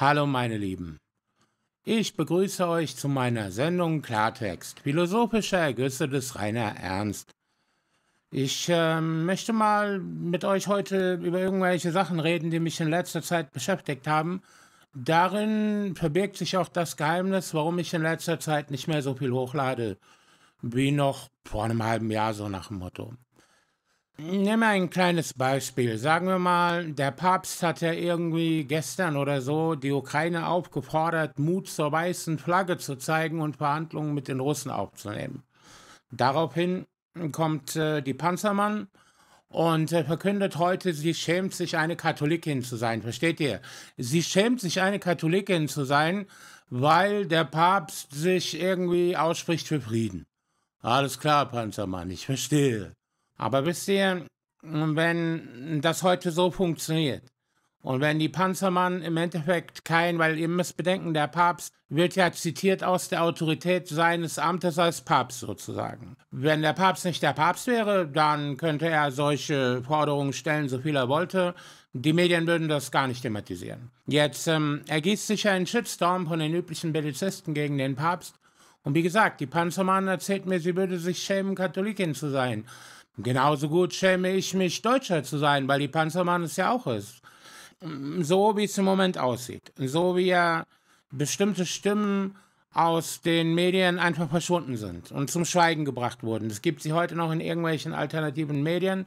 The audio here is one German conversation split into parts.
Hallo meine Lieben. Ich begrüße euch zu meiner Sendung Klartext, philosophische Ergüsse des Rainer Ernst. Ich äh, möchte mal mit euch heute über irgendwelche Sachen reden, die mich in letzter Zeit beschäftigt haben. Darin verbirgt sich auch das Geheimnis, warum ich in letzter Zeit nicht mehr so viel hochlade wie noch vor einem halben Jahr, so nach dem Motto. Wir ein kleines Beispiel. Sagen wir mal, der Papst hat ja irgendwie gestern oder so die Ukraine aufgefordert, Mut zur weißen Flagge zu zeigen und Verhandlungen mit den Russen aufzunehmen. Daraufhin kommt äh, die Panzermann und äh, verkündet heute, sie schämt sich, eine Katholikin zu sein. Versteht ihr? Sie schämt sich, eine Katholikin zu sein, weil der Papst sich irgendwie ausspricht für Frieden. Alles klar, Panzermann, ich verstehe. Aber wisst ihr, wenn das heute so funktioniert und wenn die Panzermann im Endeffekt kein, weil ihr müsst bedenken, der Papst wird ja zitiert aus der Autorität seines Amtes als Papst sozusagen. Wenn der Papst nicht der Papst wäre, dann könnte er solche Forderungen stellen, so viel er wollte. Die Medien würden das gar nicht thematisieren. Jetzt ähm, ergießt sich ein Shitstorm von den üblichen Bellizisten gegen den Papst. Und wie gesagt, die Panzermann erzählt mir, sie würde sich schämen, Katholikin zu sein. Genauso gut schäme ich mich, Deutscher zu sein, weil die Panzermann es ja auch ist. So wie es im Moment aussieht. So wie ja bestimmte Stimmen aus den Medien einfach verschwunden sind und zum Schweigen gebracht wurden. Es gibt sie heute noch in irgendwelchen alternativen Medien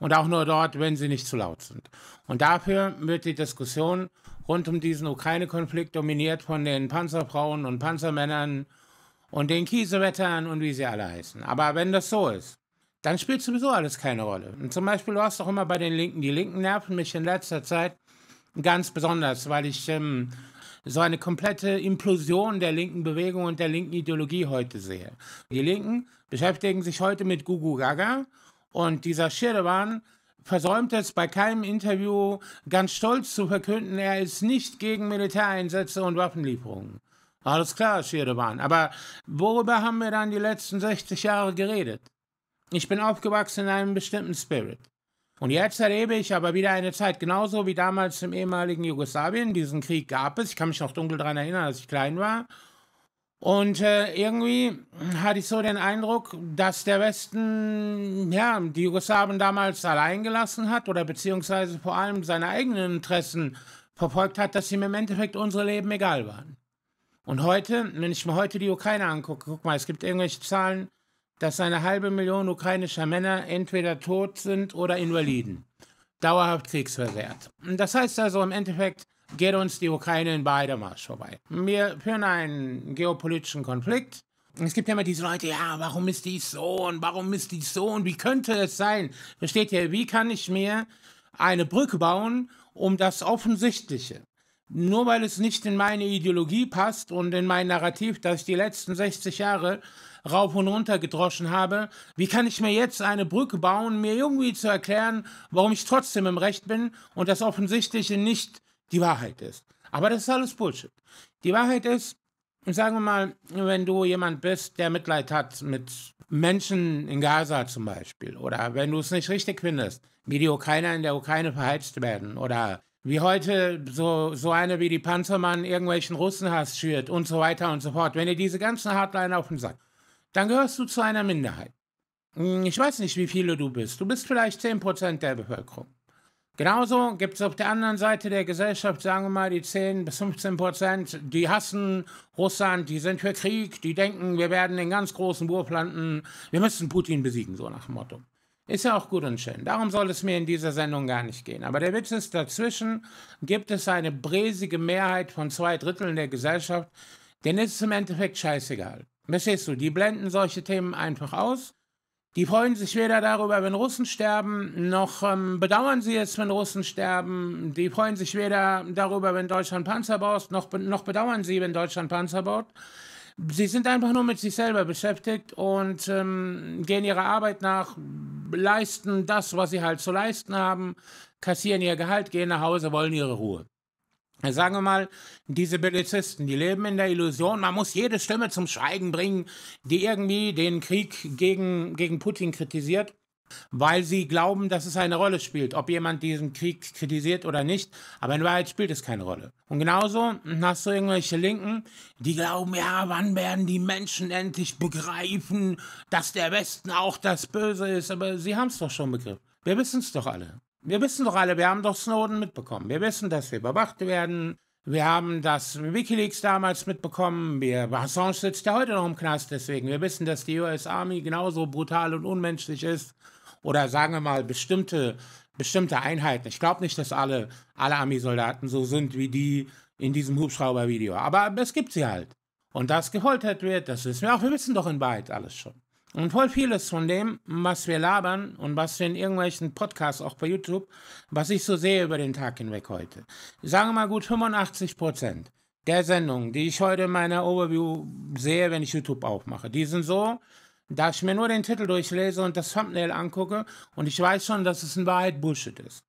und auch nur dort, wenn sie nicht zu laut sind. Und dafür wird die Diskussion rund um diesen Ukraine-Konflikt dominiert von den Panzerfrauen und Panzermännern und den Kiesewettern und wie sie alle heißen. Aber wenn das so ist, dann spielt sowieso alles keine Rolle. Und zum Beispiel, du hast doch immer bei den Linken, die Linken nerven mich in letzter Zeit ganz besonders, weil ich ähm, so eine komplette Implosion der linken Bewegung und der linken Ideologie heute sehe. Die Linken beschäftigen sich heute mit Gugu Gaga und dieser Schirdewan versäumt es bei keinem Interview ganz stolz zu verkünden, er ist nicht gegen Militäreinsätze und Waffenlieferungen. Alles klar, Schirdewan. Aber worüber haben wir dann die letzten 60 Jahre geredet? Ich bin aufgewachsen in einem bestimmten Spirit. Und jetzt erlebe ich aber wieder eine Zeit, genauso wie damals im ehemaligen Jugoslawien. Diesen Krieg gab es. Ich kann mich noch dunkel daran erinnern, als ich klein war. Und äh, irgendwie hatte ich so den Eindruck, dass der Westen ja, die Jugoslawen damals allein gelassen hat oder beziehungsweise vor allem seine eigenen Interessen verfolgt hat, dass ihm im Endeffekt unsere Leben egal waren. Und heute, wenn ich mir heute die Ukraine angucke, guck mal, es gibt irgendwelche Zahlen, dass eine halbe Million ukrainischer Männer entweder tot sind oder Invaliden, dauerhaft kriegsversehrt. Das heißt also im Endeffekt geht uns die Ukraine in beide Marsch vorbei. Wir führen einen geopolitischen Konflikt. Es gibt ja immer diese Leute, ja, warum ist dies so und warum ist dies so und wie könnte es sein? Versteht ihr, wie kann ich mir eine Brücke bauen um das Offensichtliche? Nur weil es nicht in meine Ideologie passt und in mein Narrativ, das ich die letzten 60 Jahre rauf und runter gedroschen habe, wie kann ich mir jetzt eine Brücke bauen, mir irgendwie zu erklären, warum ich trotzdem im Recht bin und das Offensichtliche nicht die Wahrheit ist. Aber das ist alles Bullshit. Die Wahrheit ist, sagen wir mal, wenn du jemand bist, der Mitleid hat mit Menschen in Gaza zum Beispiel, oder wenn du es nicht richtig findest, wie die Ukrainer in der Ukraine verheizt werden, oder wie heute so, so eine wie die Panzermann irgendwelchen Russenhass schürt und so weiter und so fort. Wenn ihr diese ganzen Hardliner auf den Sack, dann gehörst du zu einer Minderheit. Hm, ich weiß nicht, wie viele du bist. Du bist vielleicht 10% der Bevölkerung. Genauso gibt es auf der anderen Seite der Gesellschaft, sagen wir mal, die 10 bis 15 Prozent, die hassen Russland, die sind für Krieg, die denken, wir werden den ganz großen Wurf landen, wir müssen Putin besiegen, so nach dem Motto. Ist ja auch gut und schön. Darum soll es mir in dieser Sendung gar nicht gehen. Aber der Witz ist, dazwischen gibt es eine bräsige Mehrheit von zwei Dritteln der Gesellschaft, denen ist es im Endeffekt scheißegal. Verstehst du? Die blenden solche Themen einfach aus. Die freuen sich weder darüber, wenn Russen sterben, noch ähm, bedauern sie es, wenn Russen sterben. Die freuen sich weder darüber, wenn Deutschland Panzer baut, noch, noch bedauern sie, wenn Deutschland Panzer baut. Sie sind einfach nur mit sich selber beschäftigt und ähm, gehen ihrer Arbeit nach, leisten das, was sie halt zu leisten haben, kassieren ihr Gehalt, gehen nach Hause, wollen ihre Ruhe. Sagen wir mal, diese Bellizisten, die leben in der Illusion, man muss jede Stimme zum Schweigen bringen, die irgendwie den Krieg gegen, gegen Putin kritisiert. weil sie glauben, dass es eine Rolle spielt, ob jemand diesen Krieg kritisiert oder nicht. Aber in Wahrheit spielt es keine Rolle. Und genauso hast du irgendwelche Linken, die glauben, ja, wann werden die Menschen endlich begreifen, dass der Westen auch das Böse ist. Aber sie haben es doch schon begriffen. Wir wissen es doch alle. Wir wissen doch alle, wir haben doch Snowden mitbekommen. Wir wissen, dass wir überwacht werden. Wir haben das Wikileaks damals mitbekommen. Wir, Assange sitzt ja heute noch im Knast deswegen. Wir wissen, dass die US Army genauso brutal und unmenschlich ist. Oder sagen wir mal bestimmte, bestimmte Einheiten. Ich glaube nicht, dass alle, alle Army-Soldaten so sind wie die in diesem Hubschrauber-Video. Aber es gibt sie halt. Und dass gefoltert wird, das wissen wir auch. Wir wissen doch in Wahrheit alles schon. Und voll vieles von dem, was wir labern und was wir in irgendwelchen Podcasts, auch bei YouTube, was ich so sehe über den Tag hinweg heute. Sagen wir mal gut 85 Prozent der Sendungen, die ich heute in meiner Overview sehe, wenn ich YouTube aufmache, die sind so, dass ich mir nur den Titel durchlese und das Thumbnail angucke und ich weiß schon, dass es in Wahrheit Bullshit ist.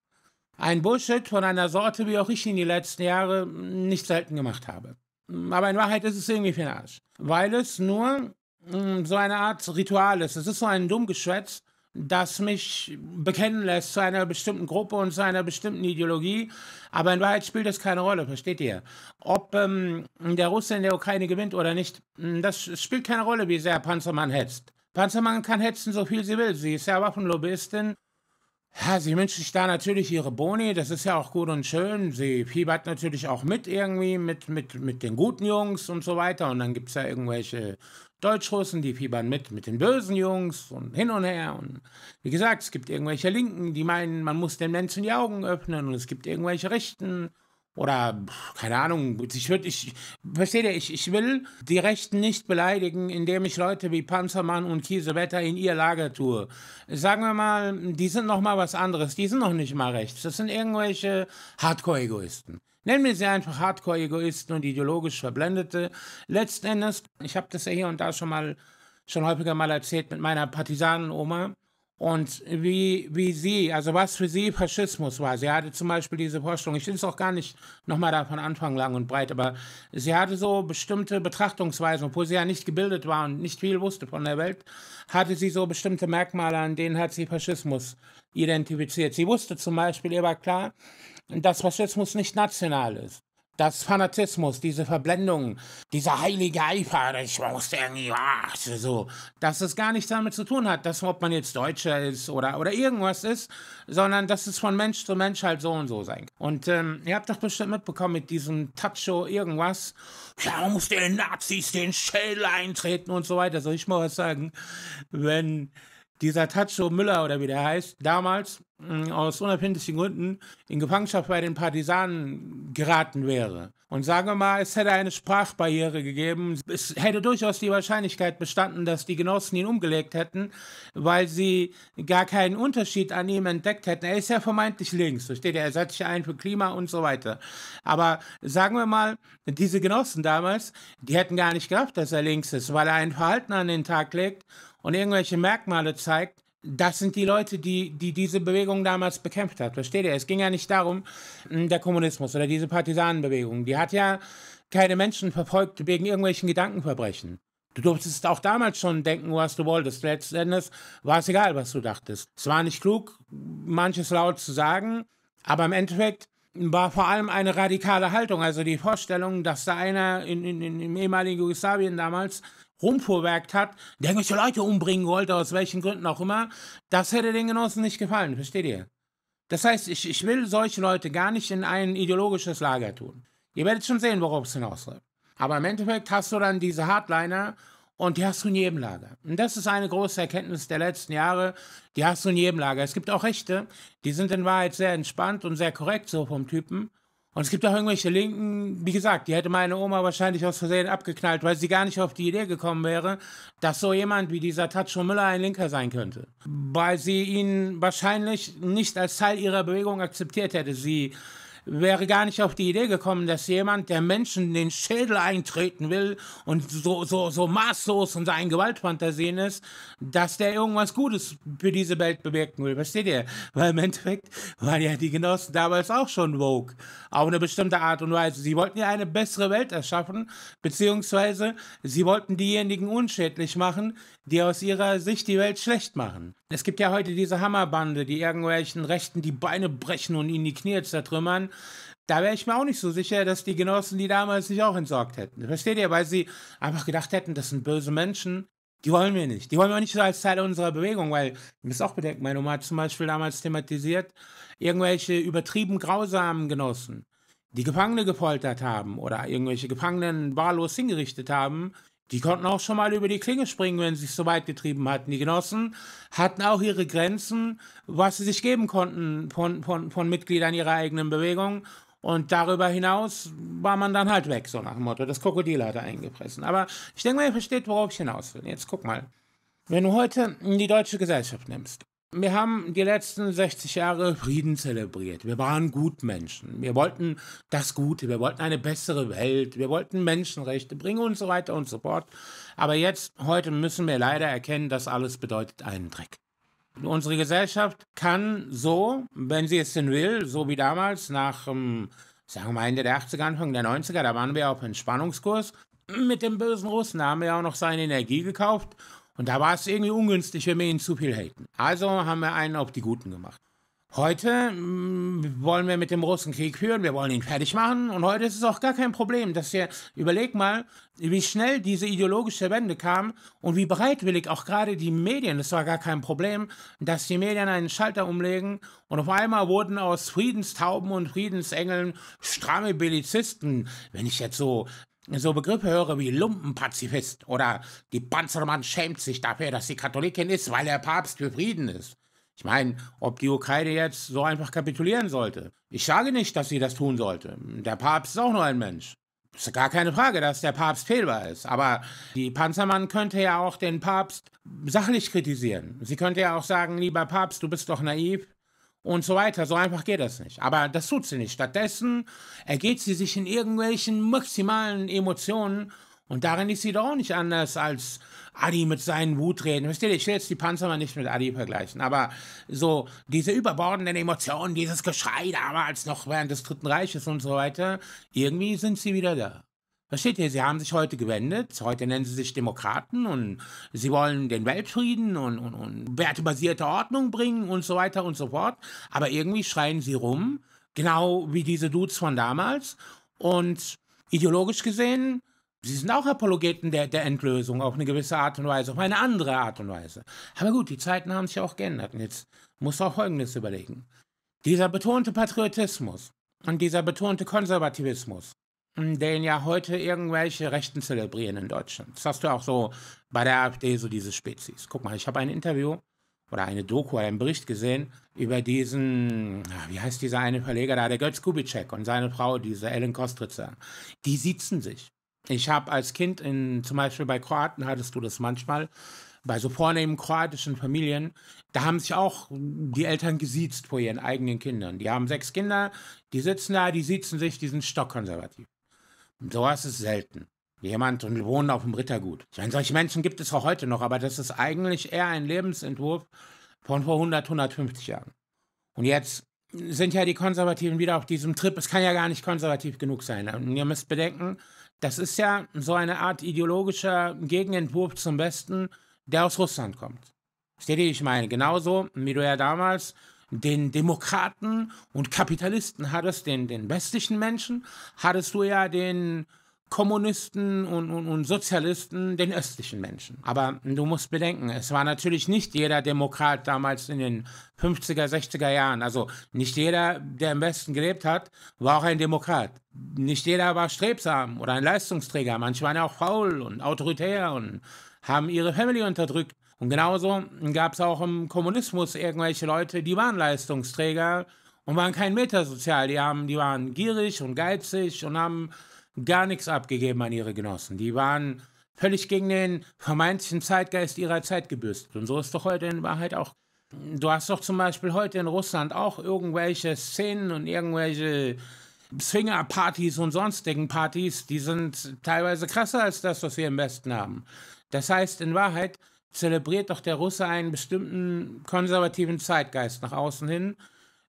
Ein Bullshit von einer Sorte, wie auch ich ihn die letzten Jahre nicht selten gemacht habe. Aber in Wahrheit ist es irgendwie für den Arsch. Weil es nur so eine Art Ritual ist. Es ist so ein Dummgeschwätz, das mich bekennen lässt zu einer bestimmten Gruppe und zu einer bestimmten Ideologie. Aber in Wahrheit spielt das keine Rolle, versteht ihr? Ob ähm, der Russe in der Ukraine gewinnt oder nicht, mm, das spielt keine Rolle, wie sehr Panzermann hetzt. Panzermann kann hetzen, so viel sie will. Sie ist ja Waffenlobbyistin. Ja, sie wünscht sich da natürlich ihre Boni, das ist ja auch gut und schön. Sie fiebert natürlich auch mit irgendwie, mit, mit, mit den guten Jungs und so weiter. Und dann gibt es ja irgendwelche Deutschrussen, die fiebern mit mit den bösen Jungs und hin und her. Und wie gesagt, es gibt irgendwelche Linken, die meinen, man muss den Menschen die Augen öffnen und es gibt irgendwelche Rechten oder keine Ahnung, ich würde, ich, versteht ihr, ich, ich will die Rechten nicht beleidigen, indem ich Leute wie Panzermann und Kiesewetter in ihr Lager tue. Sagen wir mal, die sind noch mal was anderes, die sind noch nicht mal rechts. Das sind irgendwelche Hardcore-Egoisten. Nennen wir sie einfach Hardcore-Egoisten und ideologisch Verblendete. Letzten Endes, ich habe das ja hier und da schon mal, schon häufiger mal erzählt mit meiner Partisanenoma. Und wie, wie sie, also was für sie Faschismus war. Sie hatte zum Beispiel diese Vorstellung, ich will es auch gar nicht nochmal davon anfangen, lang und breit, aber sie hatte so bestimmte Betrachtungsweisen, obwohl sie ja nicht gebildet war und nicht viel wusste von der Welt, hatte sie so bestimmte Merkmale, an denen hat sie Faschismus identifiziert. Sie wusste zum Beispiel, ihr war klar, dass Faschismus nicht national ist. Das Fanatismus, diese Verblendung, dieser heilige Eifer, ich muss irgendwie, ach, so, dass es gar nichts damit zu tun hat, dass ob man jetzt Deutscher ist oder, oder irgendwas ist, sondern dass es von Mensch zu Mensch halt so und so sein kann. Und ähm, ihr habt doch bestimmt mitbekommen mit diesem Tacho irgendwas, ja, muss den Nazis den Schädel eintreten und so weiter. Soll ich mal was sagen? Wenn dieser Tacho Müller oder wie der heißt, damals mh, hm, aus unerfindlichen Gründen in Gefangenschaft bei den Partisanen geraten wäre. Und sagen wir mal, es hätte eine Sprachbarriere gegeben. Es hätte durchaus die Wahrscheinlichkeit bestanden, dass die Genossen ihn umgelegt hätten, weil sie gar keinen Unterschied an ihm entdeckt hätten. Er ist ja vermeintlich links, versteht ihr? Er setzt sich ein für Klima und so weiter. Aber sagen wir mal, diese Genossen damals, die hätten gar nicht gedacht, dass er links ist, weil er ein Verhalten an den Tag legt und irgendwelche Merkmale zeigt, das sind die Leute, die, die diese Bewegung damals bekämpft hat. Versteht ihr? Es ging ja nicht darum, hm, der Kommunismus oder diese Partisanenbewegung, die hat ja keine Menschen verfolgt wegen irgendwelchen Gedankenverbrechen. Du durftest auch damals schon denken, was du wolltest. Letzten Endes war es egal, was du dachtest. Es war nicht klug, manches laut zu sagen, aber im Endeffekt war vor allem eine radikale Haltung. Also die Vorstellung, dass da einer in, in, in, im ehemaligen Jugoslawien damals rumfuhrwerkt hat, der irgendwelche Leute umbringen wollte, aus welchen Gründen auch immer, das hätte den Genossen nicht gefallen, versteht ihr? Das heißt, ich, ich will solche Leute gar nicht in ein ideologisches Lager tun. Ihr werdet schon sehen, worauf es hinausläuft. Aber im Endeffekt hast du dann diese Hardliner und die hast du in jedem Lager. Und das ist eine große Erkenntnis der letzten Jahre. Die hast du in jedem Lager. Es gibt auch Rechte, die sind in Wahrheit sehr entspannt und sehr korrekt so vom Typen. Und es gibt auch irgendwelche Linken, wie gesagt, die hätte meine Oma wahrscheinlich aus Versehen abgeknallt, weil sie gar nicht auf die Idee gekommen wäre, dass so jemand wie dieser Tacho Müller ein Linker sein könnte. Weil sie ihn wahrscheinlich nicht als Teil ihrer Bewegung akzeptiert hätte. Sie wäre gar nicht auf die Idee gekommen, dass jemand, der Menschen in den Schädel eintreten will und so, so, so maßlos und seinen Gewaltfantasien ist, dass der irgendwas Gutes für diese Welt bewirken will. Versteht ihr? Weil im Endeffekt waren ja die Genossen damals auch schon Vogue. Auf eine bestimmte Art und Weise. Sie wollten ja eine bessere Welt erschaffen, beziehungsweise sie wollten diejenigen unschädlich machen, die aus ihrer Sicht die Welt schlecht machen. Es gibt ja heute diese Hammerbande, die irgendwelchen Rechten die Beine brechen und ihnen die Knie zertrümmern. Da wäre ich mir auch nicht so sicher, dass die Genossen die damals nicht auch entsorgt hätten. Versteht ihr? Weil sie einfach gedacht hätten, das sind böse Menschen. Die wollen wir nicht. Die wollen wir nicht so als Teil unserer Bewegung, weil, ihr müsst auch bedenken, meine Oma hat zum Beispiel damals thematisiert, irgendwelche übertrieben grausamen Genossen, die Gefangene gepoltert haben oder irgendwelche Gefangenen wahllos hingerichtet haben, die konnten auch schon mal über die Klinge springen, wenn sie es so weit getrieben hatten. Die Genossen hatten auch ihre Grenzen, was sie sich geben konnten von, von, von Mitgliedern ihrer eigenen Bewegung. Und darüber hinaus war man dann halt weg, so nach dem Motto. Das Krokodil hatte eingepressen. Aber ich denke mal, ihr versteht, worauf ich hinaus will. Jetzt guck mal. Wenn du heute die deutsche Gesellschaft nimmst, wir haben die letzten 60 Jahre Frieden zelebriert. Wir waren Gutmenschen. Wir wollten das Gute. Wir wollten eine bessere Welt. Wir wollten Menschenrechte bringen und so weiter und so fort. Aber jetzt, heute müssen wir leider erkennen, das alles bedeutet einen Dreck. Unsere Gesellschaft kann so, wenn sie es denn will, so wie damals nach, ähm, sagen wir mal Ende der 80er, Anfang der 90er, da waren wir auf Entspannungskurs. Mit dem bösen Russen haben wir auch noch seine Energie gekauft und da war es irgendwie ungünstig, wenn wir ihn zu viel haten. Also haben wir einen auf die Guten gemacht. Heute mh, mm, wollen wir mit dem Russen Krieg führen, wir wollen ihn fertig machen und heute ist es auch gar kein Problem, dass wir, überleg mal, wie schnell diese ideologische Wende kam und wie bereitwillig auch gerade die Medien, das war gar kein Problem, dass die Medien einen Schalter umlegen und auf einmal wurden aus Friedenstauben und Friedensengeln stramme Bellizisten, wenn ich jetzt so so Begriffe höre wie Lumpenpazifist oder die Panzermann schämt sich dafür, dass sie Katholikin ist, weil der Papst für Frieden ist. Ich meine, ob die Ukraine jetzt so einfach kapitulieren sollte. Ich sage nicht, dass sie das tun sollte. Der Papst ist auch nur ein Mensch. Ist gar keine Frage, dass der Papst fehlbar ist. Aber die Panzermann könnte ja auch den Papst sachlich kritisieren. Sie könnte ja auch sagen, lieber Papst, du bist doch naiv und so weiter. So einfach geht das nicht. Aber das tut sie nicht. Stattdessen ergeht sie sich in irgendwelchen maximalen Emotionen und darin ist sie doch auch nicht anders als Adi mit seinen Wutreden. Versteht ihr, ich will jetzt die Panzer mal nicht mit Adi vergleichen, aber so diese überbordenden Emotionen, dieses Geschrei damals noch während des Dritten Reiches und so weiter, irgendwie sind sie wieder da. Versteht ihr, sie haben sich heute gewendet, heute nennen sie sich Demokraten und sie wollen den Weltfrieden und, und, und wertebasierte Ordnung bringen und so weiter und so fort. Aber irgendwie schreien sie rum, genau wie diese Dudes von damals. Und ideologisch gesehen, sie sind auch Apologeten der, der Endlösung auf eine gewisse Art und Weise, auf eine andere Art und Weise. Aber gut, die Zeiten haben sich auch geändert. Und jetzt muss auch Folgendes überlegen. Dieser betonte Patriotismus und dieser betonte Konservativismus, den ja heute irgendwelche Rechten zelebrieren in Deutschland. Das hast du auch so bei der AfD, so diese Spezies. Guck mal, ich habe ein Interview oder eine Doku oder einen Bericht gesehen über diesen, wie heißt dieser eine Verleger da, der Götz Kubitschek und seine Frau, diese Ellen Kostritzer. Die sitzen sich. Ich habe als Kind in, zum Beispiel bei Kroaten hattest du das manchmal, bei so vornehmen kroatischen Familien, da haben sich auch die Eltern gesiezt vor ihren eigenen Kindern. Die haben sechs Kinder, die sitzen da, die siezen sich, die sind stockkonservativ. Sowas ist selten. Jemand und wohnen auf dem Rittergut. Ich meine, solche Menschen gibt es auch heute noch, aber das ist eigentlich eher ein Lebensentwurf von vor 100, 150 Jahren. Und jetzt sind ja die Konservativen wieder auf diesem Trip. Es kann ja gar nicht konservativ genug sein. Und ihr müsst bedenken, das ist ja so eine Art ideologischer Gegenentwurf zum Westen, der aus Russland kommt. Versteht ihr, ich meine? Genauso wie du ja damals den Demokraten und Kapitalisten hattest, den, den westlichen Menschen, hattest du ja den Kommunisten und, und, und, Sozialisten, den östlichen Menschen. Aber du musst bedenken, es war natürlich nicht jeder Demokrat damals in den 50er, 60er Jahren. Also nicht jeder, der im Westen gelebt hat, war auch ein Demokrat. Nicht jeder war strebsam oder ein Leistungsträger. Manche waren ja auch faul und autoritär und haben ihre Family unterdrückt. Und genauso gab es auch im Kommunismus irgendwelche Leute, die waren Leistungsträger und waren kein Metasozial. Die, haben, die waren gierig und geizig und haben gar nichts abgegeben an ihre Genossen. Die waren völlig gegen den vermeintlichen Zeitgeist ihrer Zeit gebürstet. Und so ist doch heute in Wahrheit auch. Du hast doch zum Beispiel heute in Russland auch irgendwelche Szenen und irgendwelche Swinger-Partys und sonstigen Partys, die sind teilweise krasser als das, was wir im Westen haben. Das heißt, in Wahrheit zelebriert doch der Russe einen bestimmten konservativen Zeitgeist nach außen hin,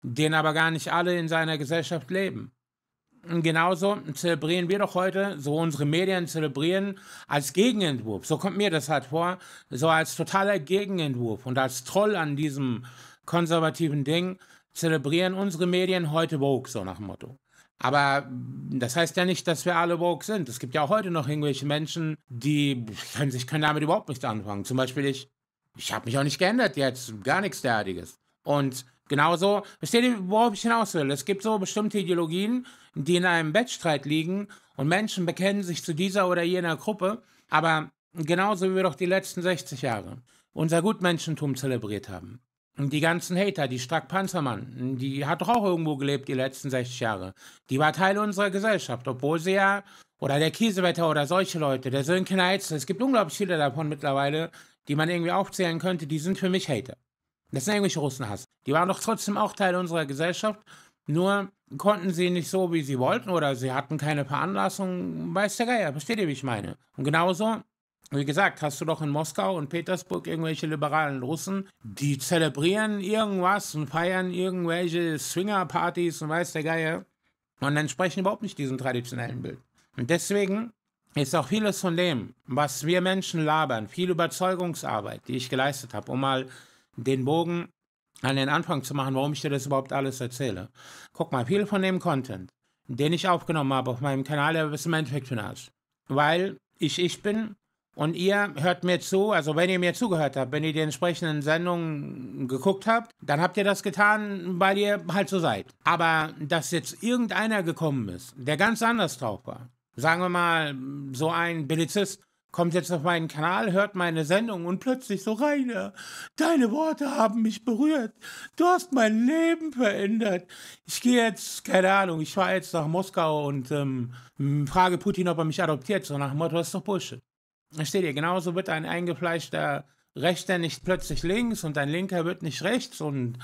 den aber gar nicht alle in seiner Gesellschaft leben. genauso zelebrieren wir doch heute, so unsere Medien zelebrieren, als Gegenentwurf. So kommt mir das halt vor, so als totaler Gegenentwurf und als Troll an diesem konservativen Ding zelebrieren unsere Medien heute Vogue, so nach dem Motto. Aber das heißt ja nicht, dass wir alle woke sind. Es gibt ja auch heute noch irgendwelche Menschen, die können sich können damit überhaupt nichts anfangen. Zum Beispiel ich. Ich habe mich auch nicht geändert jetzt, gar nichts derartiges. Und genauso, versteht ihr, worauf ich hinaus will? Es gibt so bestimmte Ideologien, die in einem Wettstreit liegen und Menschen bekennen sich zu dieser oder jener Gruppe, aber genauso wie wir doch die letzten 60 Jahre unser Gutmenschentum zelebriert haben. Die ganzen Hater, die Strack Panzermann, die hat doch auch irgendwo gelebt die letzten 60 Jahre. Die war Teil unserer Gesellschaft, obwohl sie ja, oder der Kiesewetter oder solche Leute, der Sönke Neitz, es gibt unglaublich viele davon mittlerweile, die man irgendwie aufzählen könnte, die sind für mich Hater. Das sind irgendwelche Russenhass. Die waren doch trotzdem auch Teil unserer Gesellschaft, nur konnten sie nicht so, wie sie wollten, oder sie hatten keine Veranlassung, weiß der Geier, versteht ihr, wie ich meine? Und genauso wie gesagt, hast du doch in Moskau und Petersburg irgendwelche liberalen Russen, die zelebrieren irgendwas und feiern irgendwelche Swinger-Partys und weiß der Geier und entsprechen überhaupt nicht diesem traditionellen Bild. Und deswegen ist auch vieles von dem, was wir Menschen labern, viel Überzeugungsarbeit, die ich geleistet habe, um mal den Bogen an den Anfang zu machen, warum ich dir das überhaupt alles erzähle. Guck mal, viel von dem Content, den ich aufgenommen habe auf meinem Kanal, der ist im Endeffekt für Arsch. Weil ich ich bin und ihr hört mir zu, also wenn ihr mir zugehört habt, wenn ihr die entsprechenden Sendungen geguckt habt, dann habt ihr das getan, weil ihr halt so seid. Aber dass jetzt irgendeiner gekommen ist, der ganz anders drauf war, sagen wir mal, so ein Belizist, kommt jetzt auf meinen Kanal, hört meine Sendung und plötzlich so, Rainer, deine Worte haben mich berührt. Du hast mein Leben verändert. Ich gehe jetzt, keine Ahnung, ich fahre jetzt nach Moskau und ähm, frage Putin, ob er mich adoptiert. So nach dem Motto, das ist doch Bullshit. Steht hier, genauso wird ein eingefleischter Rechter nicht plötzlich links und ein Linker wird nicht rechts und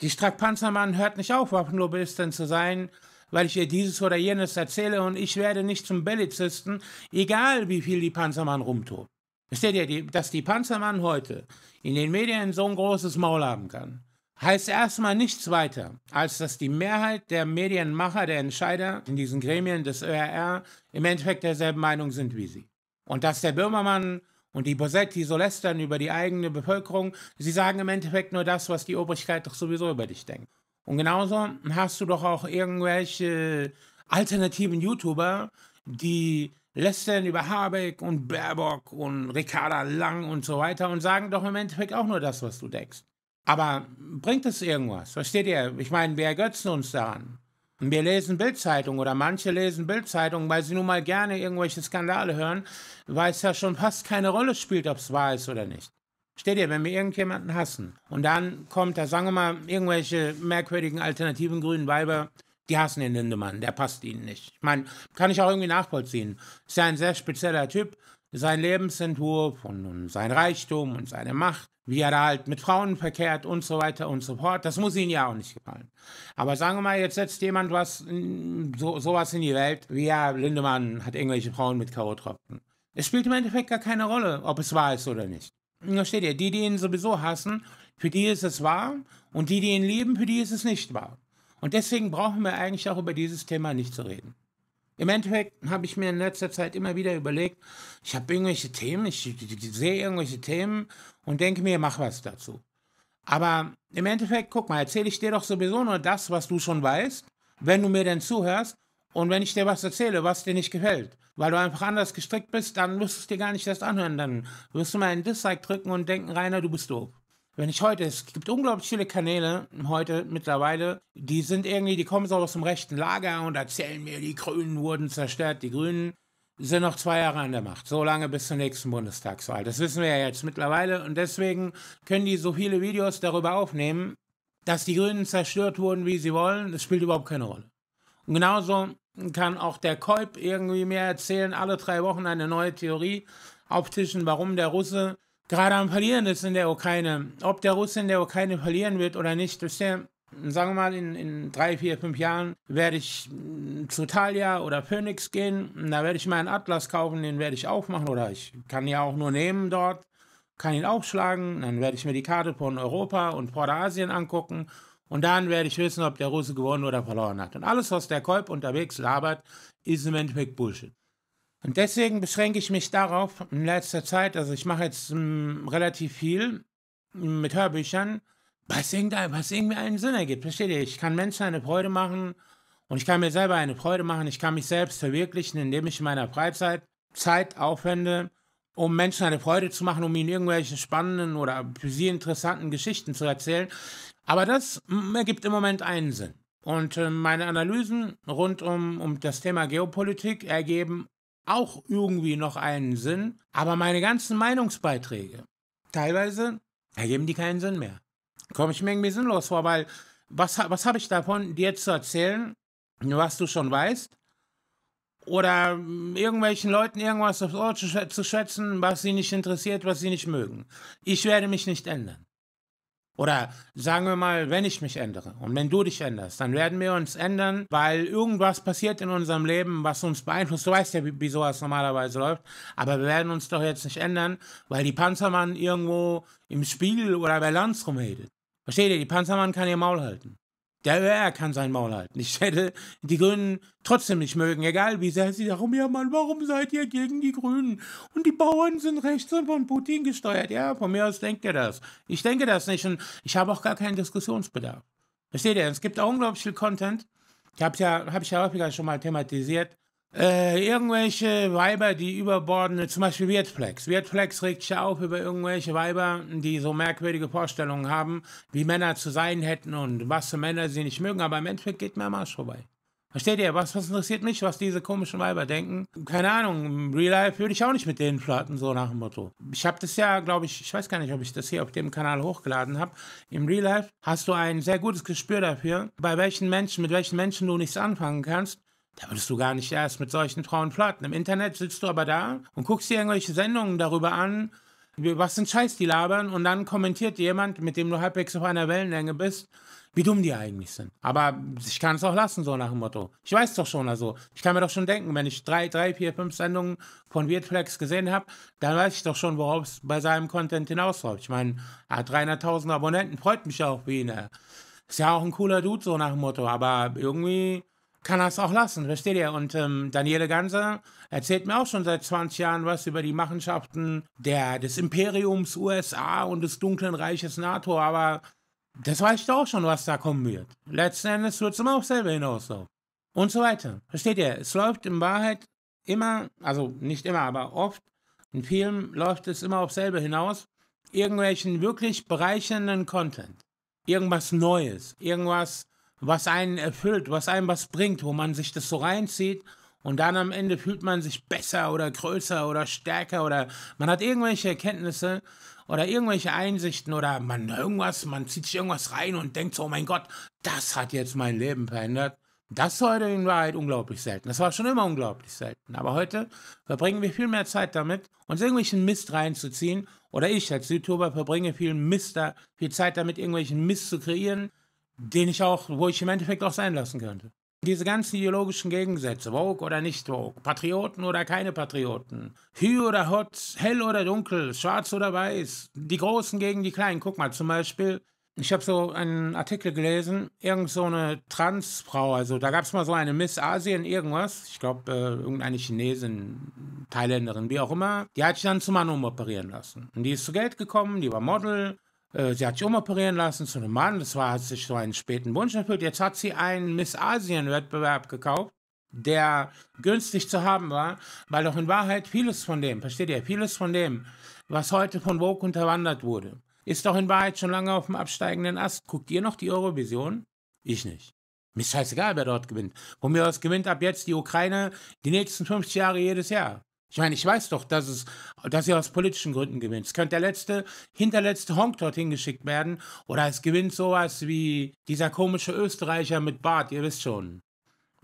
die Strack-Panzermann hört nicht auf, Waffenlobbyistin zu sein, weil ich ihr dieses oder jenes erzähle und ich werde nicht zum Bellizisten, egal wie viel die Panzermann rumtobt. Versteht ihr, dass die Panzermann heute in den Medien so ein großes Maul haben kann, heißt erstmal nichts weiter, als dass die Mehrheit der Medienmacher, der Entscheider in diesen Gremien des ÖRR im Endeffekt derselben Meinung sind wie sie. Und dass der Böhmermann und die Bosetti so lästern über die eigene Bevölkerung, sie sagen im Endeffekt nur das, was die Obrigkeit doch sowieso über dich denkt. Und genauso hast du doch auch irgendwelche alternativen YouTuber, die lästern über Habeck und Baerbock und Ricarda Lang und so weiter und sagen doch im Endeffekt auch nur das, was du denkst. Aber bringt es irgendwas? Versteht ihr? Ich meine, wir ergötzen uns daran. Wir lesen Bildzeitung oder manche lesen Bildzeitung, weil sie nun mal gerne irgendwelche Skandale hören, weil es ja schon fast keine Rolle spielt, ob es wahr ist oder nicht. Steht ihr, wenn wir irgendjemanden hassen und dann kommt da, sagen wir mal, irgendwelche merkwürdigen alternativen grünen Weiber, die hassen den Lindemann, der passt ihnen nicht. Ich meine, kann ich auch irgendwie nachvollziehen. Ist ja ein sehr spezieller Typ, sein Lebensentwurf und, und sein Reichtum und seine Macht, wie er da halt mit Frauen verkehrt und so weiter und so fort, das muss ihnen ja auch nicht gefallen. Aber sagen wir mal, jetzt setzt jemand was, so, sowas in die Welt, wie ja, Lindemann hat irgendwelche Frauen mit K.O.-Tropfen. Es spielt im Endeffekt gar keine Rolle, ob es wahr ist oder nicht. Da steht ja, die, die ihn sowieso hassen, für die ist es wahr und die, die ihn lieben, für die ist es nicht wahr. Und deswegen brauchen wir eigentlich auch über dieses Thema nicht zu reden. Im Endeffekt habe ich mir in letzter Zeit immer wieder überlegt, ich habe irgendwelche Themen, ich, sehe irgendwelche Themen und denke mir, mach was dazu. Aber im Endeffekt, guck mal, erzähle ich dir doch sowieso nur das, was du schon weißt, wenn du mir denn zuhörst und wenn ich dir was erzähle, was dir nicht gefällt. Weil du einfach anders gestrickt bist, dann wirst du es dir gar nicht erst anhören. Dann wirst du mal einen Dislike drücken und denken, Rainer, du bist doof. Wenn ich heute, es gibt unglaublich viele Kanäle heute mittlerweile, die sind irgendwie, die kommen so aus dem rechten Lager und erzählen mir, die Grünen wurden zerstört. Die Grünen sind noch zwei Jahre an der Macht, so lange bis zur nächsten Bundestagswahl. Das wissen wir ja jetzt mittlerweile und deswegen können die so viele Videos darüber aufnehmen, dass die Grünen zerstört wurden, wie sie wollen. Das spielt überhaupt keine Rolle. Und genauso kann auch der Kolb irgendwie mehr erzählen, alle drei Wochen eine neue Theorie auftischen, warum der Russe gerade am Verlieren ist in der Ukraine. Ob der Russe in der Ukraine verlieren wird oder nicht, ist der, sagen wir mal, in, in drei, vier, fünf Jahren werde ich mm, zu Thalia oder Phoenix gehen. Da werde ich meinen Atlas kaufen, den werde ich aufmachen oder ich kann ja auch nur nehmen dort, kann ihn aufschlagen. Dann werde ich mir die Karte von Europa und Vorderasien angucken Und dann werde ich wissen, ob der Russe gewonnen oder verloren hat. Und alles, was der Kolb unterwegs labert, ist im Endeffekt Bullshit. Und deswegen beschränke ich mich darauf in letzter Zeit, also ich mache jetzt m, relativ viel mit Hörbüchern, was, was irgendwie einen Sinn ergibt. Versteht ihr? Ich kann Menschen eine Freude machen und ich kann mir selber eine Freude machen. Ich kann mich selbst verwirklichen, indem ich in meiner Freizeit Zeit aufwende, um Menschen eine Freude zu machen, um ihnen irgendwelche spannenden oder für sie interessanten Geschichten zu erzählen. Aber das ergibt im Moment einen Sinn. Und äh, meine Analysen rund um, um das Thema Geopolitik ergeben auch irgendwie noch einen Sinn. Aber meine ganzen Meinungsbeiträge, teilweise ergeben die keinen Sinn mehr. Komme ich mir irgendwie sinnlos vor, weil was, was habe ich davon, dir zu erzählen, was du schon weißt? Oder irgendwelchen Leuten irgendwas aufs Ohr zu, zu schätzen, was sie nicht interessiert, was sie nicht mögen. Ich werde mich nicht ändern. Oder sagen wir mal, wenn ich mich ändere und wenn du dich änderst, dann werden wir uns ändern, weil irgendwas passiert in unserem Leben, was uns beeinflusst. Du weißt ja, wie, wie sowas normalerweise läuft. Aber wir werden uns doch jetzt nicht ändern, weil die Panzermann irgendwo im Spiegel oder bei Lanz rumredet. Versteht ihr? Die Panzermann kann ihr Maul halten. Der ÖR kann sein Maul halten. Ich hätte die Grünen trotzdem nicht mögen, egal wie sehr sie sagen, ja Mann, warum seid ihr gegen die Grünen? Und die Bauern sind rechts und von Putin gesteuert. Ja, von mir aus denkt ihr das. Ich denke das nicht und ich habe auch gar keinen Diskussionsbedarf. Versteht ihr? Es gibt auch unglaublich viel Content. Ich habe ja, hab ich ja häufiger schon mal thematisiert äh, irgendwelche Weiber, die überbordene, zum Beispiel Wirtflex. Wirtflex regt sich auf über irgendwelche Weiber, die so merkwürdige Vorstellungen haben, wie Männer zu sein hätten und was für Männer sie nicht mögen, aber im Endeffekt geht mir am Arsch vorbei. Versteht ihr? Was, was interessiert mich, was diese komischen Weiber denken? Keine Ahnung, im Real Life würde ich auch nicht mit denen flirten, so nach dem Motto. Ich habe das ja, glaube ich, ich weiß gar nicht, ob ich das hier auf dem Kanal hochgeladen habe. Im Real Life hast du ein sehr gutes Gespür dafür, bei welchen Menschen, mit welchen Menschen du nichts anfangen kannst da würdest du gar nicht erst mit solchen Frauen flirten. Im Internet sitzt du aber da und guckst dir irgendwelche Sendungen darüber an, was sind Scheiß die labern und dann kommentiert jemand, mit dem du halbwegs auf einer Wellenlänge bist, wie dumm die eigentlich sind. Aber ich kann es auch lassen, so nach dem Motto. Ich weiß doch schon, also ich kann mir doch schon denken, wenn ich drei, drei, vier, fünf Sendungen von Weirdflex gesehen habe, dann weiß ich doch schon, worauf es bei seinem Content hinausläuft. Ich meine, er hat 300.000 Abonnenten, freut mich auch wie ihn. Ist ja auch ein cooler Dude, so nach dem Motto, aber irgendwie kann es auch lassen, versteht ihr? Und ähm, Daniele Ganser erzählt mir auch schon seit 20 Jahren was über die Machenschaften der, des Imperiums USA und des dunklen Reiches NATO, aber das weiß ich doch auch schon, was da kommen wird. Letzten Endes wird es immer auf selber hinaus so. Und so weiter. Versteht ihr? Es läuft in Wahrheit immer, also nicht immer, aber oft, in vielen läuft es immer auf selber hinaus, irgendwelchen wirklich bereichernden Content. Irgendwas Neues, irgendwas was einen erfüllt, was einem was bringt, wo man sich das so reinzieht und dann am Ende fühlt man sich besser oder größer oder stärker oder man hat irgendwelche Erkenntnisse oder irgendwelche Einsichten oder man irgendwas, man zieht sich irgendwas rein und denkt so, oh mein Gott, das hat jetzt mein Leben verändert. Das ist heute in Wahrheit unglaublich selten. Das war schon immer unglaublich selten. Aber heute verbringen wir viel mehr Zeit damit, uns irgendwelchen Mist reinzuziehen. Oder ich als YouTuber verbringe viel Mist, viel Zeit damit, irgendwelchen Mist zu kreieren, den ich auch, wo ich im Endeffekt auch sein lassen könnte. Diese ganzen ideologischen Gegensätze, Vogue oder nicht Vogue, Patrioten oder keine Patrioten, Hü oder Hot, hell oder dunkel, schwarz oder weiß, die Großen gegen die Kleinen. Guck mal, zum Beispiel, ich habe so einen Artikel gelesen, irgend so eine Transfrau, also da gab es mal so eine Miss Asien irgendwas, ich glaube äh, irgendeine Chinesin, Thailänderin, wie auch immer, die hat sich dann zum Mann umoperieren lassen. Und die ist zu Geld gekommen, die war Model, äh, sie hat sich umoperieren lassen zu einem Mann. Das war, hat sich so einen späten Wunsch erfüllt. Jetzt hat sie einen Miss Asien-Wettbewerb gekauft, der günstig zu haben war, weil doch in Wahrheit vieles von dem, versteht ihr, vieles von dem, was heute von Vogue unterwandert wurde, ist doch in Wahrheit schon lange auf dem absteigenden Ast. Guckt ihr noch die Eurovision? Ich nicht. Mir ist scheißegal, wer dort gewinnt. Von mir aus gewinnt ab jetzt die Ukraine die nächsten 50 Jahre jedes Jahr. Ich meine, ich weiß doch, dass es, dass ihr aus politischen Gründen gewinnt. Es könnte der letzte, hinterletzte Honk dorthin geschickt werden. Oder es gewinnt sowas wie dieser komische Österreicher mit Bart, ihr wisst schon.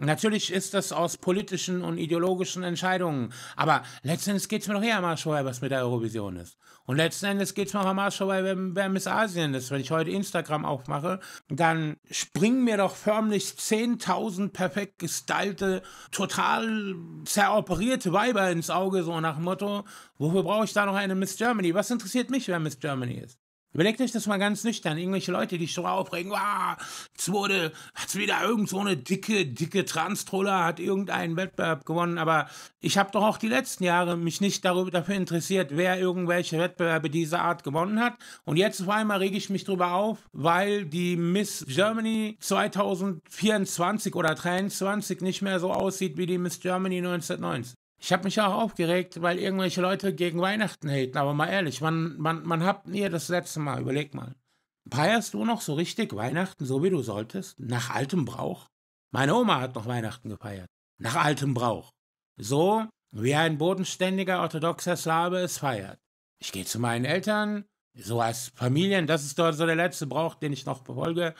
Natürlich ist das aus politischen und ideologischen Entscheidungen. Aber letztendlich geht es mir doch eher am Arsch vorbei, was mit der Eurovision ist. Und letzten Endes geht es mir auch am Arsch vorbei, wer, wer Miss Asien ist. Wenn ich heute Instagram aufmache, dann springen mir doch förmlich 10.000 perfekt gestylte, total zeroperierte Weiber ins Auge, so nach dem Motto, wofür brauche ich da noch eine Miss Germany? Was interessiert mich, wer Miss Germany ist? Überlegt euch das mal ganz nüchtern. Irgendwelche Leute, die sich so aufregen, wow, jetzt wurde, hat's wieder irgend so eine dicke, dicke Transtroller, hat irgendeinen Wettbewerb gewonnen. Aber ich habe doch auch die letzten Jahre mich nicht darüber, dafür interessiert, wer irgendwelche Wettbewerbe dieser Art gewonnen hat. Und jetzt auf einmal rege ich mich drüber auf, weil die Miss Germany 2024 oder 2023 nicht mehr so aussieht wie die Miss Germany 1990. Ich habe mich auch aufgeregt, weil irgendwelche Leute gegen Weihnachten haten. Aber mal ehrlich, wann, wann, wann habt ihr das letzte Mal? Überleg mal. Feierst du noch so richtig Weihnachten, so wie du solltest? Nach altem Brauch? Meine Oma hat noch Weihnachten gefeiert. Nach altem Brauch. So, wie ein bodenständiger orthodoxer Slave es feiert. Ich gehe zu meinen Eltern, so als Familien, das ist dort so der letzte Brauch, den ich noch befolge.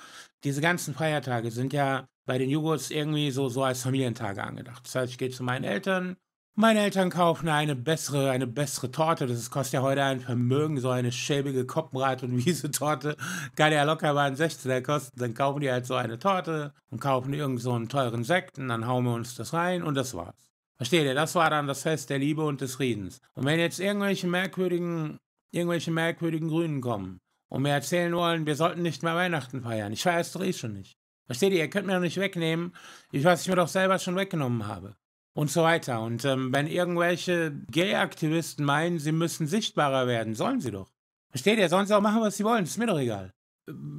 Diese ganzen Feiertage sind ja bei den Jugos irgendwie so, so als Familientage angedacht. Das heißt, ich gehe zu meinen Eltern, meine Eltern kaufen eine bessere, eine bessere Torte. Das kostet ja heute ein Vermögen, so eine schäbige Koppenrad- und Wiesetorte. Kann ja locker mal ein 16er kosten. Dann kaufen die halt so eine Torte und kaufen irgend so einen teuren Sekt und dann hauen wir uns das rein und das war's. Versteht ihr? Das war dann das Fest der Liebe und des Friedens. Und wenn jetzt irgendwelche merkwürdigen, irgendwelche merkwürdigen Grünen kommen und mir erzählen wollen, wir sollten nicht mehr Weihnachten feiern, ich feiere es doch eh schon nicht. Versteht ihr? Ihr könnt mir doch nicht wegnehmen, was ich mir doch selber schon weggenommen habe und so weiter. Und ähm, wenn irgendwelche Gay-Aktivisten meinen, sie müssen sichtbarer werden, sollen sie doch. Versteht ihr? Sollen sie auch machen, was sie wollen. Ist mir doch egal.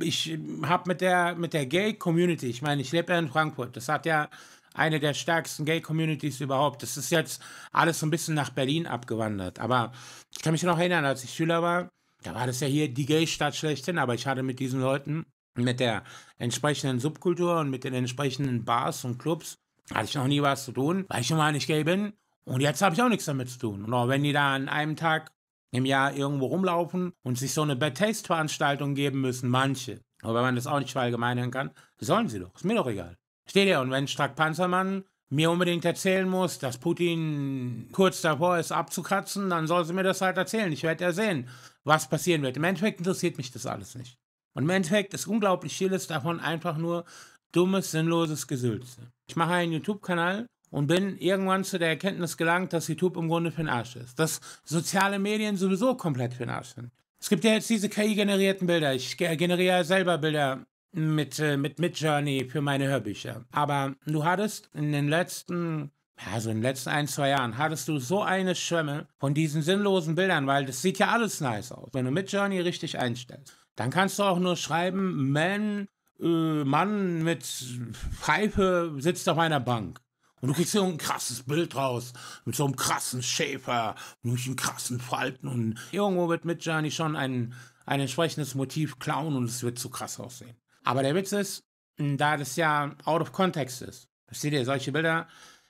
Ich habe mit der, mit der Gay-Community, ich meine, ich lebe ja in Frankfurt, das hat ja eine der stärksten Gay-Communities überhaupt. Das ist jetzt alles so ein bisschen nach Berlin abgewandert. Aber ich kann mich noch erinnern, als ich Schüler war, da war das ja hier die Gay-Stadt schlechthin, aber ich hatte mit diesen Leuten, mit der entsprechenden Subkultur und mit den entsprechenden Bars und Clubs hatte ich noch nie was zu tun, weil ich schon mal nicht gay bin. Und jetzt habe ich auch nichts damit zu tun. Und auch wenn die da an einem Tag im Jahr irgendwo rumlaufen und sich so eine Bad Taste Veranstaltung geben müssen, manche. Aber wenn man das auch nicht verallgemeinern kann, sollen sie doch. Ist mir doch egal. Steht ja, und wenn Strack Panzermann mir unbedingt erzählen muss, dass Putin kurz davor ist abzukratzen, dann soll sie mir das halt erzählen. Ich werde ja sehen, was passieren wird. Im Endeffekt interessiert mich das alles nicht. Und im Endeffekt ist unglaublich vieles davon einfach nur dummes, sinnloses Gesülze. Ich mache einen YouTube-Kanal und bin irgendwann zu der Erkenntnis gelangt, dass YouTube im Grunde für den Arsch ist. Dass soziale Medien sowieso komplett für den Arsch sind. Es gibt ja jetzt diese KI-generierten Bilder. Ich generiere selber Bilder mit, äh, mit Midjourney für meine Hörbücher. Aber du hattest in den letzten, ja, so in den letzten ein, zwei Jahren, hattest du so eine Schwemme von diesen sinnlosen Bildern, weil das sieht ja alles nice aus. Wenn du Midjourney richtig einstellst, dann kannst du auch nur schreiben, man Mann mit Pfeife sitzt auf einer Bank. Und du kriegst so ein krasses Bild raus, mit so einem krassen Schäfer, mit einem krassen Falten. Und irgendwo wird mit Johnny schon ein, ein entsprechendes Motiv klauen und es wird zu krass aussehen. Aber der Witz ist, da das ja out of context ist, versteht ihr, solche Bilder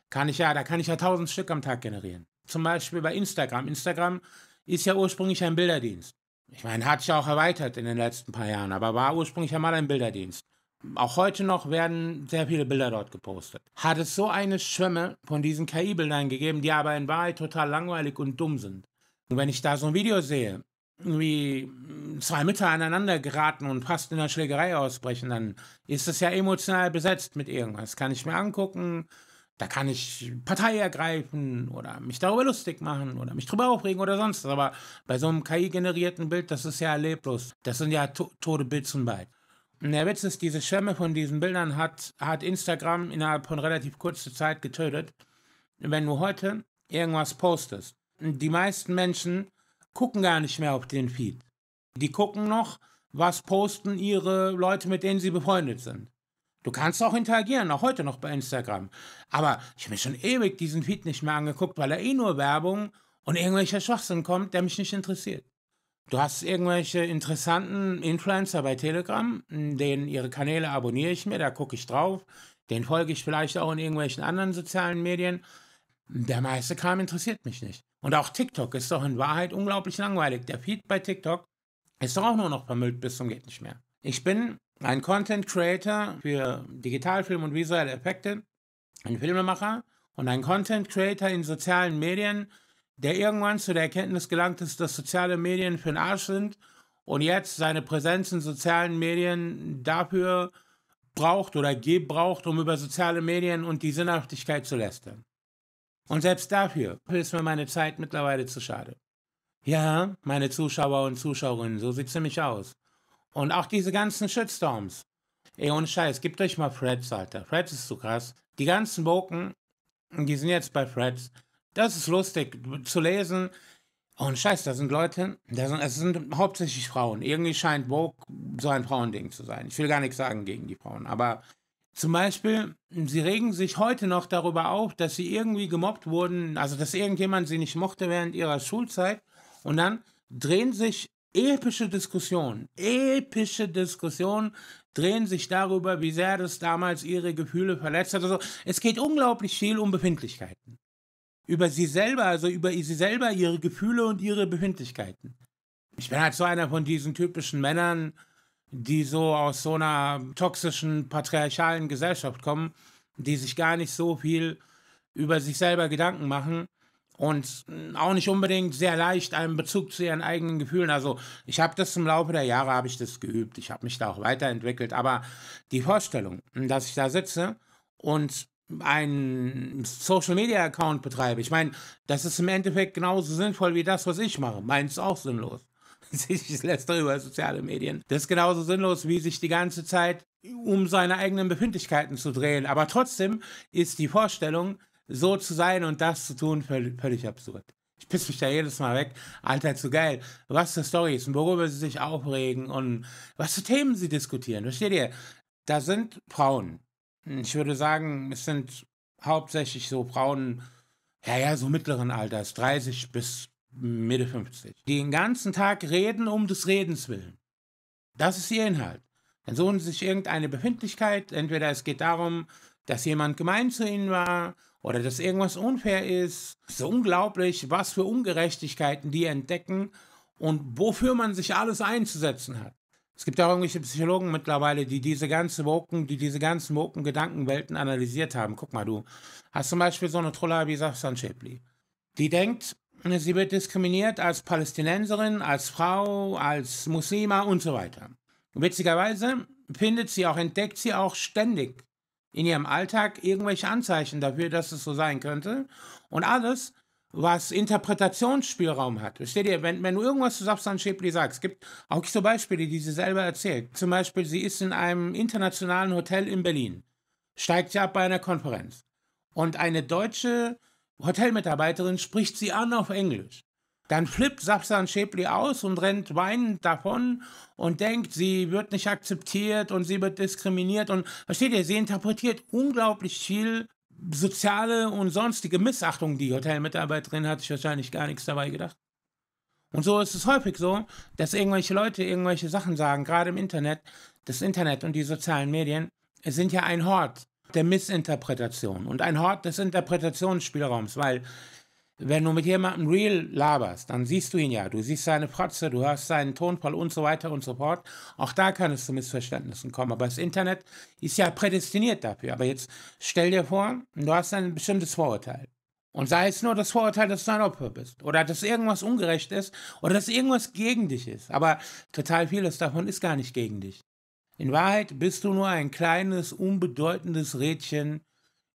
kann ich ja, da kann ich ja tausend Stück am Tag generieren. Zum Beispiel bei Instagram. Instagram ist ja ursprünglich ein Bilderdienst. Ich meine, hat sich auch erweitert in den letzten paar Jahren, aber war ursprünglich einmal ein Bilderdienst. Auch heute noch werden sehr viele Bilder dort gepostet. Hat es so eine Schwemme von diesen KI-Bildern gegeben, die aber in Wahrheit total langweilig und dumm sind. Und wenn ich da so ein Video sehe, wie zwei Mütter aneinander geraten und fast in der Schlägerei ausbrechen, dann ist es ja emotional besetzt mit irgendwas. Kann ich mir angucken, da kann ich Partei ergreifen oder mich darüber lustig machen oder mich drüber aufregen oder sonst. Aber bei so einem KI-generierten Bild, das ist ja leblos. Das sind ja to tote Bildchen bei. Und der Witz ist, diese Schwemme von diesen Bildern hat, hat Instagram innerhalb von relativ kurzer Zeit getötet. Wenn du heute irgendwas postest, die meisten Menschen gucken gar nicht mehr auf den Feed. Die gucken noch, was posten ihre Leute, mit denen sie befreundet sind. Du kannst auch interagieren, auch heute noch bei Instagram. Aber ich habe mir schon ewig diesen Feed nicht mehr angeguckt, weil da eh nur Werbung und irgendwelcher Schwachsinn kommt, der mich nicht interessiert. Du hast irgendwelche interessanten Influencer bei Telegram, denen ihre Kanäle abonniere ich mir, da gucke ich drauf. Den folge ich vielleicht auch in irgendwelchen anderen sozialen Medien. Der meiste Kram interessiert mich nicht. Und auch TikTok ist doch in Wahrheit unglaublich langweilig. Der Feed bei TikTok ist doch auch nur noch vermüllt bis zum geht nicht mehr. Ich bin ein Content Creator für Digitalfilm und visuelle Effekte, ein Filmemacher und ein Content Creator in sozialen Medien, der irgendwann zu der Erkenntnis gelangt ist, dass soziale Medien für den Arsch sind und jetzt seine Präsenz in sozialen Medien dafür braucht oder gebraucht, um über soziale Medien und die Sinnhaftigkeit zu lästern. Und selbst dafür ist mir meine Zeit mittlerweile zu schade. Ja, meine Zuschauer und Zuschauerinnen, so sieht's nämlich aus. Und auch diese ganzen Shitstorms. Ey, ohne Scheiß, gebt euch mal Threads, Alter. Threads ist so krass. Die ganzen Woken, die sind jetzt bei Threads. Das ist lustig zu lesen. Und Scheiß, da sind Leute, da sind, es sind hauptsächlich Frauen. Irgendwie scheint Woke so ein Frauending zu sein. Ich will gar nichts sagen gegen die Frauen, aber zum Beispiel, sie regen sich heute noch darüber auf, dass sie irgendwie gemobbt wurden, also dass irgendjemand sie nicht mochte während ihrer Schulzeit. Und dann drehen sich epische Diskussionen, epische Diskussionen drehen sich darüber, wie sehr das damals ihre Gefühle verletzt hat. Also es geht unglaublich viel um Befindlichkeiten. Über sie selber, also über sie selber, ihre Gefühle und ihre Befindlichkeiten. Ich bin halt so einer von diesen typischen Männern, die so aus so einer toxischen, patriarchalen Gesellschaft kommen, die sich gar nicht so viel über sich selber Gedanken machen und auch nicht unbedingt sehr leicht einen Bezug zu ihren eigenen Gefühlen. Also ich habe das im Laufe der Jahre habe ich das geübt. Ich habe mich da auch weiterentwickelt. Aber die Vorstellung, dass ich da sitze und einen Social Media Account betreibe, ich meine, das ist im Endeffekt genauso sinnvoll wie das, was ich mache. Meins auch sinnlos. sich lässt über soziale Medien. Das ist genauso sinnlos, wie sich die ganze Zeit um seine eigenen Befindlichkeiten zu drehen. Aber trotzdem ist die Vorstellung, so zu sein und das zu tun, völlig, völlig absurd. Ich piss mich da jedes Mal weg. Alter, zu geil. Was für Storys und worüber sie sich aufregen und was für Themen sie diskutieren. Versteht ihr? Da sind Frauen. Ich würde sagen, es sind hauptsächlich so Frauen, ja, ja, so mittleren Alters, 30 bis Mitte 50. Die den ganzen Tag reden um des Redens willen. Das ist ihr Inhalt. Dann suchen sie sich irgendeine Befindlichkeit. Entweder es geht darum, dass jemand gemein zu ihnen war oder dass irgendwas unfair ist. Ist unglaublich, was für Ungerechtigkeiten die entdecken und wofür man sich alles einzusetzen hat. Es gibt auch irgendwelche Psychologen mittlerweile, die diese ganze Woken, die diese ganzen woken Gedankenwelten analysiert haben. Guck mal, du hast zum Beispiel so eine Troller wie Safsan Shapely. Die denkt, sie wird diskriminiert als Palästinenserin, als Frau, als Muslima und so weiter. Witzigerweise findet sie auch, entdeckt sie auch ständig in ihrem Alltag irgendwelche Anzeichen dafür, dass es so sein könnte. Und alles, was Interpretationsspielraum hat. Versteht ihr, wenn, wenn du irgendwas zu Safsan Schäpli sagst, es gibt auch so Beispiele, die sie selber erzählt. Zum Beispiel, sie ist in einem internationalen Hotel in Berlin, steigt sie ab bei einer Konferenz. Und eine deutsche Hotelmitarbeiterin spricht sie an auf Englisch. Dann flippt Safsan Schäpli aus und rennt weinend davon und denkt, sie wird nicht akzeptiert und sie wird diskriminiert. Und versteht ihr, sie interpretiert unglaublich viel soziale und sonstige Missachtung. Die Hotelmitarbeiterin hat sich wahrscheinlich gar nichts dabei gedacht. Und so ist es häufig so, dass irgendwelche Leute irgendwelche Sachen sagen, gerade im Internet. Das Internet und die sozialen Medien sind ja ein Hort der Missinterpretation und ein Hort des Interpretationsspielraums, weil wenn du mit jemandem real laberst, dann siehst du ihn ja. Du siehst seine Protze, du hörst seinen Tonfall und so weiter und so fort. Auch da kann es zu Missverständnissen kommen. Aber das Internet ist ja prädestiniert dafür. Aber jetzt stell dir vor, du hast ein bestimmtes Vorurteil. Und sei es nur das Vorurteil, dass du ein Opfer bist. Oder dass irgendwas ungerecht ist. Oder dass irgendwas gegen dich ist. Aber total vieles davon ist gar nicht gegen dich. In Wahrheit bist du nur ein kleines, unbedeutendes Rädchen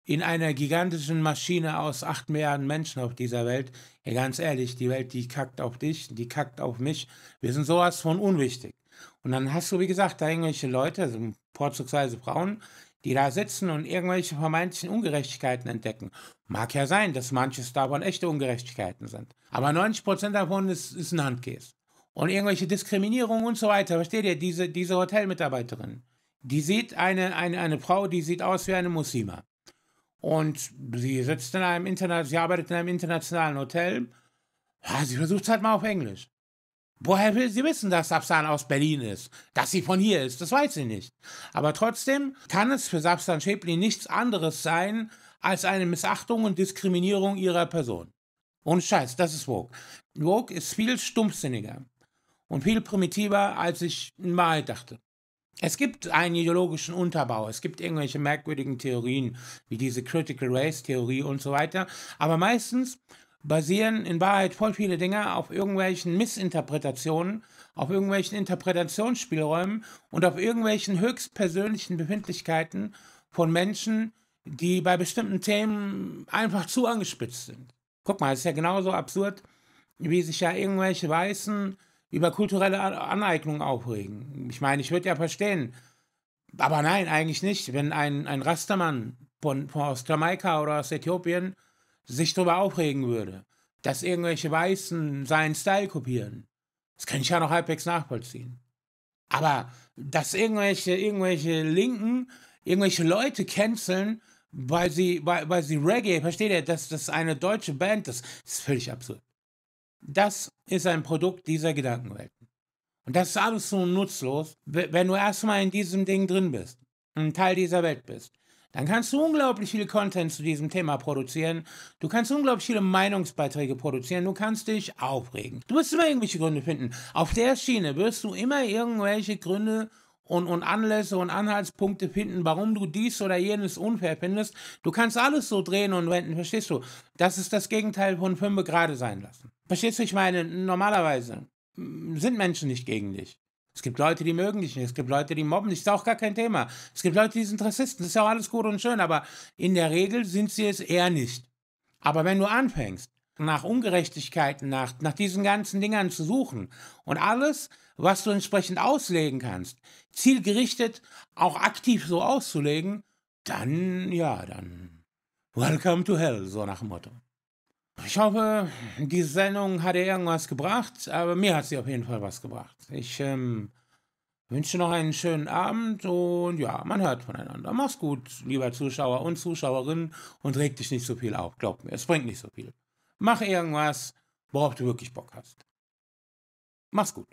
in einer gigantischen Maschine aus acht Milliarden Menschen auf dieser Welt. Ja, ganz ehrlich, die Welt, die kackt auf dich, die kackt auf mich. Wir sind sowas von unwichtig. Und dann hast du, wie gesagt, da irgendwelche Leute, also vorzugsweise Frauen, die da sitzen und irgendwelche vermeintlichen Ungerechtigkeiten entdecken. Mag ja sein, dass manches davon echte Ungerechtigkeiten sind. Aber 90% davon ist, ist ein Handkäse. Und irgendwelche Diskriminierungen und so weiter. Versteht ihr? Diese, diese Hotelmitarbeiterin, die sieht eine, eine, eine Frau, die sieht aus wie eine Muslima. Und sie sitzt in einem Internet, sie arbeitet in einem internationalen Hotel. Ja, sie versucht es halt mal auf Englisch. Woher will sie wissen, dass Safsan aus Berlin ist? Dass sie von hier ist? Das weiß sie nicht. Aber trotzdem kann es für Safsan Schäpli nichts anderes sein als eine Missachtung und Diskriminierung ihrer Person. Und Scheiß, das ist Vogue. Vogue ist viel stumpfsinniger und viel primitiver, als ich Wahrheit dachte. Es gibt einen ideologischen Unterbau, es gibt irgendwelche merkwürdigen Theorien, wie diese Critical Race Theorie und so weiter, aber meistens basieren in Wahrheit voll viele Dinge auf irgendwelchen Missinterpretationen, auf irgendwelchen Interpretationsspielräumen und auf irgendwelchen höchstpersönlichen Befindlichkeiten von Menschen, die bei bestimmten Themen einfach zu angespitzt sind. Guck mal, es ist ja genauso absurd, wie sich ja irgendwelche Weißen über kulturelle Aneignung aufregen. Ich meine, ich würde ja verstehen, aber nein, eigentlich nicht. Wenn ein, ein Rastermann von, von aus Jamaika oder aus Äthiopien sich darüber aufregen würde, dass irgendwelche Weißen seinen Style kopieren, das kann ich ja noch halbwegs nachvollziehen. Aber dass irgendwelche, irgendwelche Linken, irgendwelche Leute canceln, weil sie, weil, weil sie Reggae, versteht ihr, dass das eine deutsche Band ist, ist völlig absurd. Das ist ein Produkt dieser Gedankenwelten. Und das ist alles so nutzlos, wenn du erstmal in diesem Ding drin bist, ein Teil dieser Welt bist. Dann kannst du unglaublich viel Content zu diesem Thema produzieren. Du kannst unglaublich viele Meinungsbeiträge produzieren. Du kannst dich aufregen. Du wirst immer irgendwelche Gründe finden. Auf der Schiene wirst du immer irgendwelche Gründe und, und Anlässe und Anhaltspunkte finden, warum du dies oder jenes unfair findest. Du kannst alles so drehen und wenden, verstehst du? Das ist das Gegenteil von fünf gerade sein lassen. Verstehst du, ich meine, normalerweise sind Menschen nicht gegen dich. Es gibt Leute, die mögen dich nicht. Es gibt Leute, die mobben dich. Ist auch gar kein Thema. Es gibt Leute, die sind Rassisten. Das ist auch alles gut und schön. Aber in der Regel sind sie es eher nicht. Aber wenn du anfängst, nach Ungerechtigkeiten, nach, nach diesen ganzen Dingern zu suchen und alles, was du entsprechend auslegen kannst, zielgerichtet auch aktiv so auszulegen, dann, ja, dann welcome to hell, so nach dem Motto. Ich hoffe, diese Sendung hat dir irgendwas gebracht, aber mir hat sie auf jeden Fall was gebracht. Ich ähm, wünsche noch einen schönen Abend und ja, man hört voneinander. Mach's gut, lieber Zuschauer und Zuschauerin und reg dich nicht so viel auf. Glaub mir, es bringt nicht so viel. Mach irgendwas, worauf du wirklich Bock hast. Mach's gut.